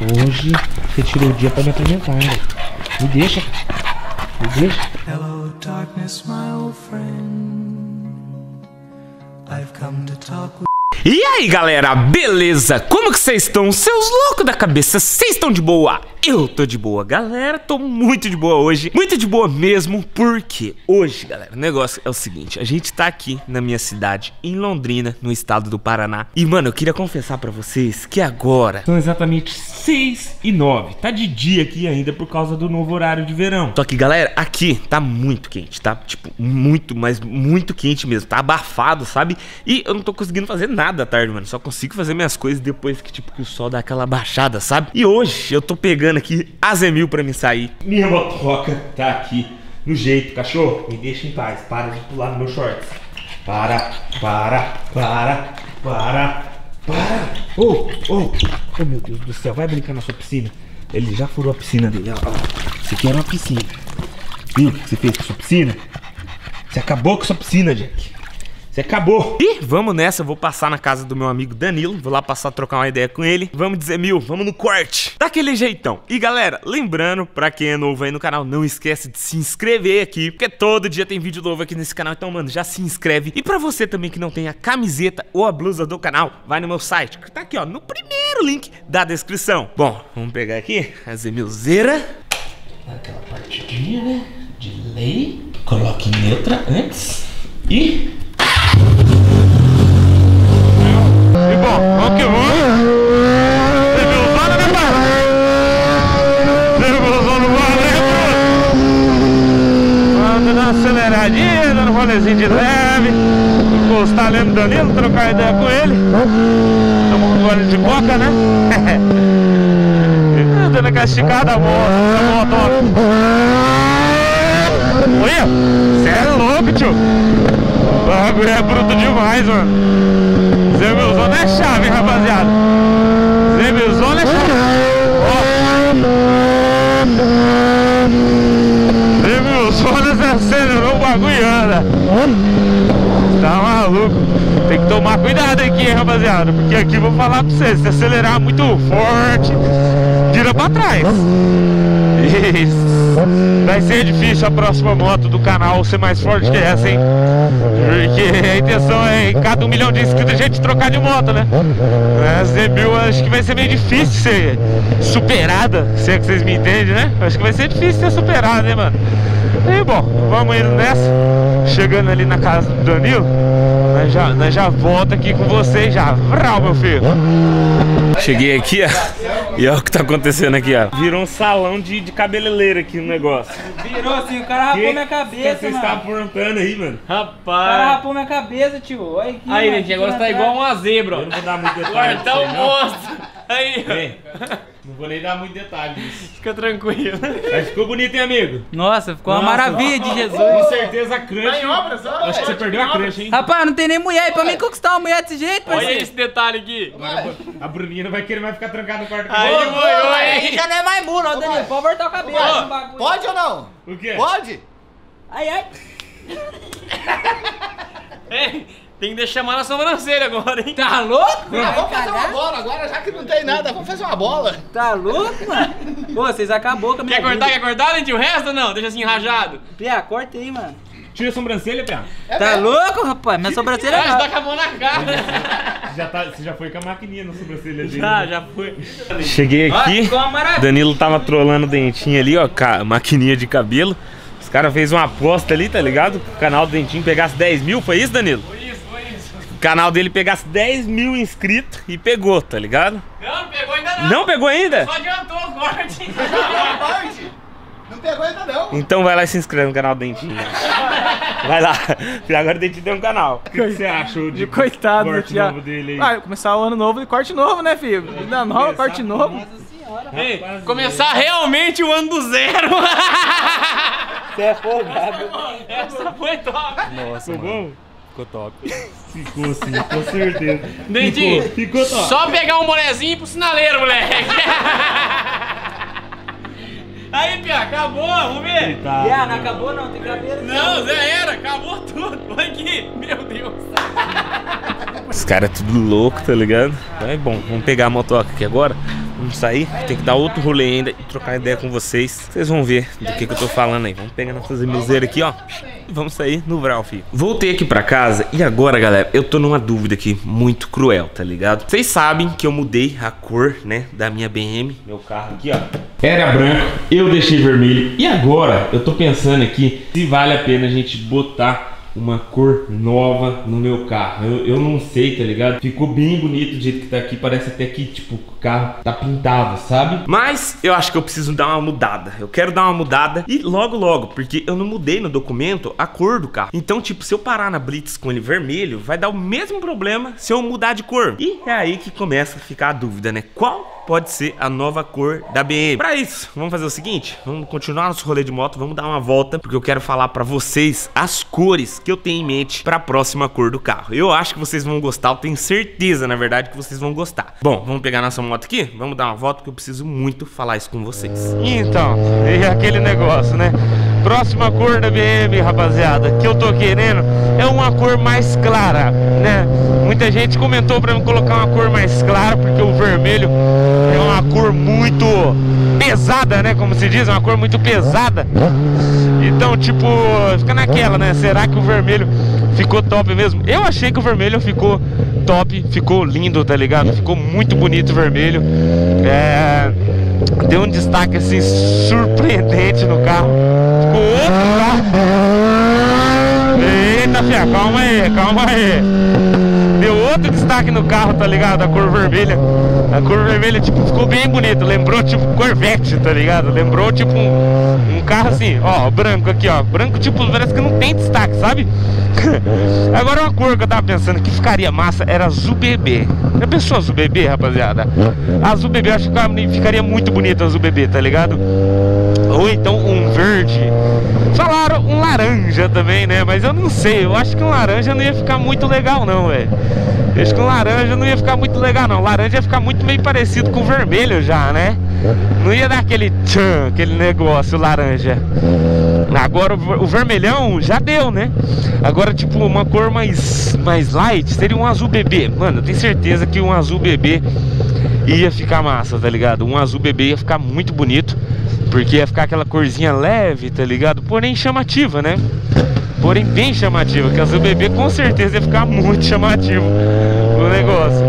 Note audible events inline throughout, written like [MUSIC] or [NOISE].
Hoje você tirou o dia pra me apresentar, né? Me deixa. Me deixa. Hello, darkness, my old friend. I've come to talk with E aí galera, beleza? Como que vocês estão? Seus loucos da cabeça, vocês estão de boa? Eu tô de boa, galera, tô muito de boa hoje Muito de boa mesmo, porque hoje, galera, o negócio é o seguinte A gente tá aqui na minha cidade, em Londrina, no estado do Paraná E mano, eu queria confessar pra vocês que agora São exatamente 6 e 9 Tá de dia aqui ainda por causa do novo horário de verão Só que galera, aqui tá muito quente, tá? Tipo, muito, mas muito quente mesmo Tá abafado, sabe? E eu não tô conseguindo fazer nada da tarde, mano. Só consigo fazer minhas coisas depois que, tipo, que o sol dá aquela baixada, sabe? E hoje eu tô pegando aqui a Zemil pra me sair. Minha motoca tá aqui no jeito, cachorro. Me deixa em paz. Para de pular no meu shorts. Para, para, para, para, para. Oh, oh, oh, meu Deus do céu. Vai brincar na sua piscina. Ele já furou a piscina dele. Ó, ó. Isso aqui era uma piscina. Viu o que você fez com a sua piscina? Você acabou com a sua piscina, Jack. Você acabou. E vamos nessa, vou passar na casa do meu amigo Danilo. Vou lá passar trocar uma ideia com ele. Vamos dizer mil, vamos no corte. Daquele jeitão. E galera, lembrando, pra quem é novo aí no canal, não esquece de se inscrever aqui. Porque todo dia tem vídeo novo aqui nesse canal. Então, mano, já se inscreve. E pra você também que não tem a camiseta ou a blusa do canal, vai no meu site. Que tá aqui, ó, no primeiro link da descrição. Bom, vamos pegar aqui a Zemilzeira. Aquela partidinha, né? De lei. Coloque em antes. E bom, vamos que vamos. Teve o zona, né, pai? Teve o zona no ar, né, Dando uma aceleradinha, dando um rolezinho de leve. Encostar ali no Danilo, trocar ideia com ele. Tamo com gole de boca, né? [LAUGHS] dando aquela esticada da moto, da moto, Olha, você é louco, tio. O bagulho é bruto demais, mano. Zemilzona é chave, hein, rapaziada. Zemilzona é chave. Ó. Zemilzona se acelerou o bagulho. Tá maluco. Tem que tomar cuidado aqui, hein, rapaziada. Porque aqui vou falar pra vocês. Se acelerar muito forte, tira pra trás. Isso. Vai ser difícil a próxima moto do canal ser mais forte que essa, hein? Porque a intenção é em cada um milhão de inscritos a gente trocar de moto, né? A Z1000 acho que vai ser meio difícil ser superada, se é que vocês me entendem, né? Acho que vai ser difícil ser superada, né, mano? E bom, vamos indo nessa. Chegando ali na casa do Danilo, nós já, nós já volta aqui com vocês já. Vrau, meu filho. Cheguei aqui, ó. E olha o que tá acontecendo aqui, ó. Virou um salão de, de cabeleireiro aqui no negócio. Virou assim, o cara rapou Que- minha que cabeça, Você mano. está aprontando aí, mano. O cara Rapaz. rapou minha cabeça, tio. Olha aqui. Aí, mano, gente, agora você tá igual uma zebra. Eu não vou dar muito O detalhe. Artão disso aí, Vem. Não vou nem dar muito detalhe disso. fica tranquilo. Mas ficou bonito, hein, amigo? Nossa, ficou uma Nossa. maravilha de Jesus. Com certeza a crush. Tá em obra, só? Acho que você perdeu a crush, hein? Rapaz, não tem nem mulher. E pra mim conquistar uma mulher desse jeito, Olha parceiro. esse detalhe aqui. A Bruninha não vai querer mais ficar trancada no quarto com Aí, oi, oi. Aí já não é mais muro, ó, Danilo. Pode voltar o cabelo. Ô, esse bagulho. Pode ou não? O quê? Pode? Ai, ai. Ei, Tem que deixar mais na sobrancelha agora, hein? Tá louco? Ah, vamos fazer uma bola agora, já que não tem nada, vamos fazer uma bola. Tá louco, mano? Pô, vocês acabou com a minha Quer cortar, vida. quer cortar, Lentinho? O resto ou não? Deixa assim rajado. Pia, corta aí, mano. Tira a sobrancelha, Pia. Tá louco, rapaz? Minha sobrancelha Ah, é você tá com a mão na cara. Você já, tá, você já foi com a maquininha na sobrancelha dele. Já, né? já foi. Cheguei Ó, aqui. ficou uma maravilha. Danilo tava trolando o dentinho ali, ó, com a maquininha de cabelo. Os caras fez uma aposta ali, tá ligado? O canal do dentinho pegasse 10 mil, foi isso, Danilo? Foi isso, foi isso. O canal dele pegasse 10 mil inscritos e pegou, tá ligado? Não, não pegou ainda não. Não pegou ainda? Só adiantou o corte. [LAUGHS] Não pegou ainda não. Então vai lá e se inscreve no canal do Dentinho. Vai lá. E [LAUGHS] agora o Dentinho tem um canal. O que que você achou de Coitado do corte Thiago. novo dele aí? Ah, começar o ano novo e corte novo, né, filho? Vida nova, corte novo. Ei, começar realmente o ano do zero. Você é folgado. [LAUGHS] Essa foi top. Ficou bom? Ficou top. Ficou sim, com certeza. Dentinho, Ficou, ficou top. Só pegar um bonezinho pro sinaleiro, moleque. [LAUGHS] Aí, Pia, acabou, vamos ver. Tá. Pia, não acabou não, tem cabelo. Não, já era, acabou tudo. Olha aqui, meu Deus. Os caras é tudo louco, tá ligado? É bom, vamos pegar a motoca aqui agora. Vamos sair, tem que dar outro rolê ainda e trocar ideia com vocês. Vocês vão ver do que, que eu tô falando aí. Vamos pegar nossas emiseiras aqui, ó. E vamos sair no Vral, filho. Voltei aqui pra casa e agora, galera, eu tô numa dúvida aqui muito cruel, tá ligado? Vocês sabem que eu mudei a cor, né, da minha BM, meu carro aqui, ó. Era branco, eu deixei vermelho. E agora, eu tô pensando aqui se vale a pena a gente botar uma cor nova no meu carro. Eu, eu não sei, tá ligado? Ficou bem bonito do jeito que tá aqui. Parece até que, tipo, o carro tá pintado, sabe? Mas eu acho que eu preciso dar uma mudada. Eu quero dar uma mudada e logo, logo, porque eu não mudei no documento a cor do carro. Então, tipo, se eu parar na Blitz com ele vermelho, vai dar o mesmo problema se eu mudar de cor. E é aí que começa a ficar a dúvida, né? Qual pode ser a nova cor da BM. Para isso, vamos fazer o seguinte, vamos continuar nosso rolê de moto, vamos dar uma volta, porque eu quero falar para vocês as cores que eu tenho em mente para a próxima cor do carro. Eu acho que vocês vão gostar, eu tenho certeza, na verdade, que vocês vão gostar. Bom, vamos pegar nossa moto aqui, vamos dar uma volta, porque eu preciso muito falar isso com vocês. Então, é aquele negócio, né? Próxima cor da BM, rapaziada, que eu tô querendo é uma cor mais clara, né? Muita gente comentou para mim colocar uma cor mais clara, porque o vermelho cor muito pesada, né? Como se diz, é uma cor muito pesada. Então, tipo, fica naquela, né? Será que o vermelho ficou top mesmo? Eu achei que o vermelho ficou top, ficou lindo, tá ligado? Ficou muito bonito o vermelho. É... Deu um destaque assim surpreendente no carro. Ficou outro carro. Eita, fia, calma aí, calma aí. Outro destaque no carro, tá ligado? A cor vermelha. A cor vermelha, tipo, ficou bem bonito. Lembrou, tipo, Corvette, tá ligado? Lembrou, tipo, um, um carro assim, ó, branco aqui, ó. Branco, tipo, parece que não tem destaque, sabe? [LAUGHS] Agora uma cor que eu tava pensando que ficaria massa era azul bebê. Já pensou azul bebê, rapaziada? Azul bebê, eu acho que ficaria muito bonito azul bebê, tá ligado? Ou então um verde. Laranja também, né? Mas eu não sei, eu acho que um laranja não ia ficar muito legal não, velho. Acho que um laranja não ia ficar muito legal não. Laranja ia ficar muito meio parecido com vermelho já, né? Não ia dar aquele tchan, aquele negócio laranja. Agora o vermelhão já deu, né? Agora, tipo, uma cor mais, mais light seria um azul bebê. Mano, eu tenho certeza que um azul bebê ia ficar massa, tá ligado? Um azul bebê ia ficar muito bonito. Porque ia ficar aquela corzinha leve, tá ligado? Porém chamativa, né? Porém bem chamativa. Que azul bebê com certeza ia ficar [LAUGHS] muito chamativo o negócio.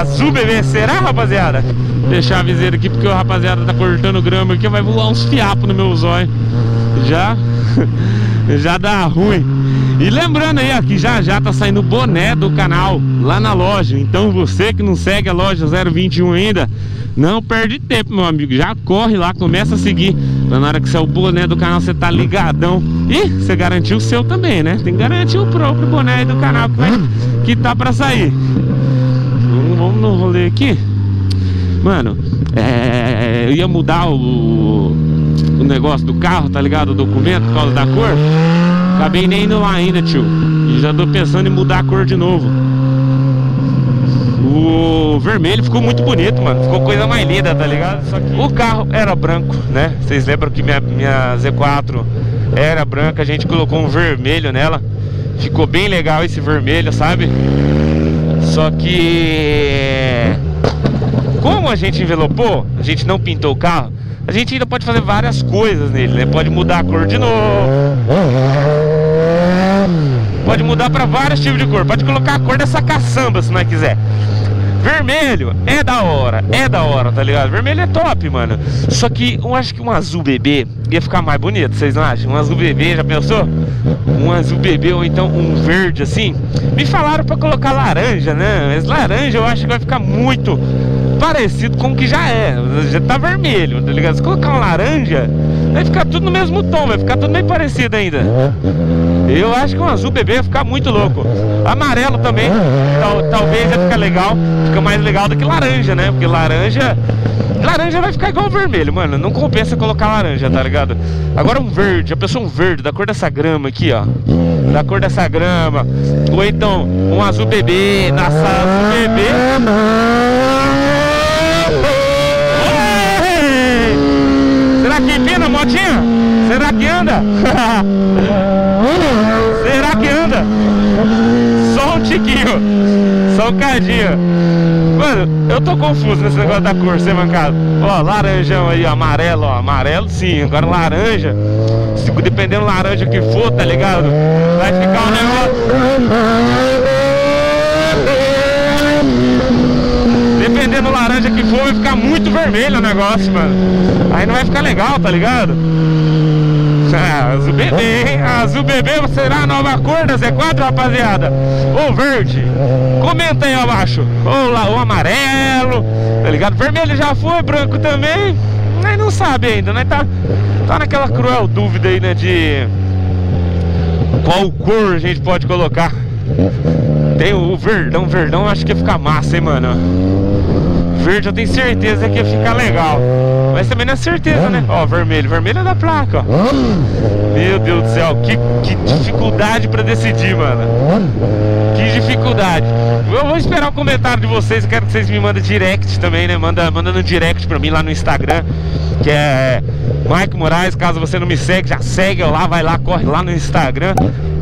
Azul bebê, será, rapaziada? Deixar a viseira aqui porque o rapaziada tá cortando grama aqui, vai voar uns fiapos no meu zóio. Já, [LAUGHS] já dá ruim. E lembrando aí, ó, que já já tá saindo boné do canal lá na loja. Então você que não segue a loja 021 ainda, não perde tempo, meu amigo. Já corre lá, começa a seguir. Na hora que sair o boné do canal, você tá ligadão. E você garantiu o seu também, né? Tem que garantir o próprio boné aí do canal que, vai, que tá pra sair. Vamos, vamos no rolê aqui. Mano, é, eu ia mudar o, o negócio do carro, tá ligado? O documento por causa da cor. Acabei nem indo lá ainda, tio. E já tô pensando em mudar a cor de novo. O vermelho ficou muito bonito, mano. Ficou coisa mais linda, tá ligado? Só que o carro era branco, né? Vocês lembram que minha, minha Z4 era branca, a gente colocou um vermelho nela. Ficou bem legal esse vermelho, sabe? Só que como a gente envelopou, a gente não pintou o carro, a gente ainda pode fazer várias coisas nele, né? Pode mudar a cor de novo. Pode mudar para vários tipos de cor. Pode colocar a cor dessa caçamba se nós quiser. Vermelho é da hora, é da hora, tá ligado? Vermelho é top, mano. Só que eu acho que um azul bebê ia ficar mais bonito, vocês não acham? Um azul bebê, já pensou? Um azul bebê ou então um verde assim. Me falaram pra colocar laranja, né? Mas laranja eu acho que vai ficar muito parecido com o que já é. Já tá vermelho, tá ligado? Se colocar um laranja, vai ficar tudo no mesmo tom, vai ficar tudo meio parecido ainda. Eu acho que um azul bebê ia ficar muito louco. Amarelo também, tal, talvez ia ficar legal. Fica mais legal do que laranja, né? Porque laranja. Laranja vai ficar igual vermelho, mano. Não compensa colocar laranja, tá ligado? Agora um verde, a pessoa um verde, da cor dessa grama aqui, ó. Da cor dessa grama. Ou então um azul bebê, nossa, azul bebê. Será que empina a motinha? Será que anda? [LAUGHS] Será que anda? Só um tiquinho. Só um cadinho. Mano, eu tô confuso nesse negócio da cor, você mancado. Ó, laranjão aí, amarelo, ó. Amarelo sim, agora laranja. Se, dependendo do laranja que for, tá ligado? Vai ficar um negócio. Dependendo do laranja que for, vai ficar muito vermelho o negócio, mano. Aí não vai ficar legal, tá ligado? Azul bebê, hein? Azul bebê será a nova cor da Z4, rapaziada. Ou verde. Comenta aí abaixo. Ou lá, o amarelo. Tá ligado? Vermelho já foi, branco também. Nós não sabe ainda, né? Tá, tá naquela cruel dúvida aí, né? De qual cor a gente pode colocar. Tem o verdão, verdão acho que ia ficar massa, hein, mano. Verde eu tenho certeza que ia ficar legal. Mas também não é certeza, né? Ó, vermelho. Vermelho é da placa, ó. Meu Deus do céu, que, que dificuldade pra decidir, mano. Que dificuldade. Eu vou esperar o comentário de vocês. Eu quero que vocês me mandem direct também, né? Manda, manda no direct pra mim lá no Instagram. Que é Mike Moraes. Caso você não me segue, já segue lá, vai lá, corre lá no Instagram.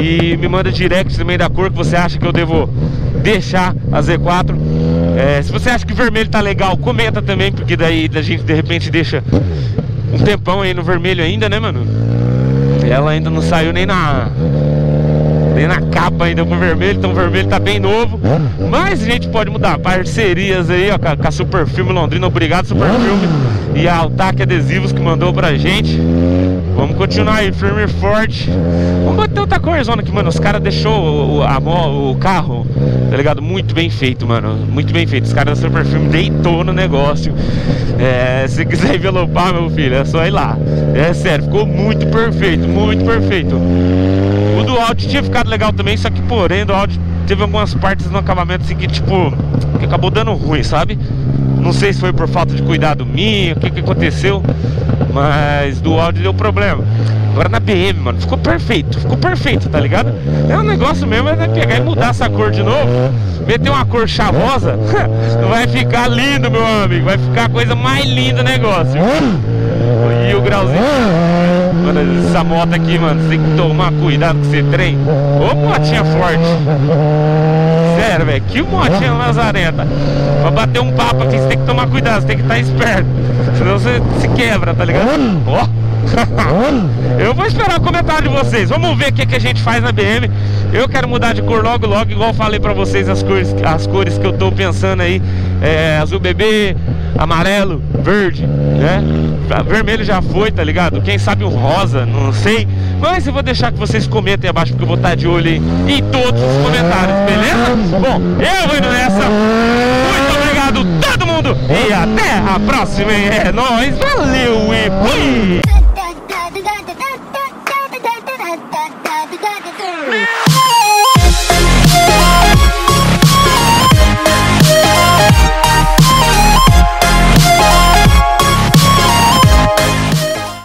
E me manda direct também da cor que você acha que eu devo deixar a Z4. É, se você acha que vermelho tá legal, comenta também, porque daí a gente de repente deixa um tempão aí no vermelho ainda, né, mano? Ela ainda não saiu nem na nem na capa ainda com vermelho, então o vermelho tá bem novo. Mas a gente pode mudar parcerias aí, ó, com a, Super Filme Londrina. Obrigado, Super Filme. E a Altac Adesivos que mandou pra gente. Vamos continuar aí, firme e forte. Vamos botar outra coisa, aqui, mano. Os caras deixou o, o carro, tá ligado? Muito bem feito, mano. Muito bem feito. Os caras da Super Filme deitou no negócio. É, se quiser envelopar, meu filho, é só ir lá. É sério, ficou muito perfeito, muito perfeito. O do áudio tinha ficado legal também, só que porém do áudio teve algumas partes no acabamento assim que tipo que acabou dando ruim, sabe? Não sei se foi por falta de cuidado minha, o que que aconteceu, mas do áudio deu problema. Agora na BM, mano, ficou perfeito, ficou perfeito, tá ligado? É um negócio mesmo, é pegar e mudar essa cor de novo, meter uma cor chavosa, [LAUGHS] vai ficar lindo, meu amigo, vai ficar a coisa mais linda do negócio. E o grauzinho. Mano, essa moto aqui, mano, tem que tomar cuidado com esse trem. Ô, motinha forte. Sério, velho, que motinha lazarenta. Pra bater um papo aqui, você tem que tomar cuidado, você tem que estar esperto. Senão você se quebra, tá ligado? Ó. [LAUGHS] Eu vou esperar o comentário de vocês. Vamos ver o que, que a gente faz na BM. Eu quero mudar de cor logo, logo, igual falei pra vocês as cores, as cores que eu tô pensando aí. É, azul bebê, amarelo, verde, né? Vermelho já foi, tá ligado? Quem sabe um rosa, não sei. Mas eu vou deixar que vocês comentem abaixo, porque eu vou estar de olho aí em todos os comentários, beleza? Bom, eu vou indo nessa. Muito obrigado, todo mundo. E até a próxima. É nóis, valeu e fui!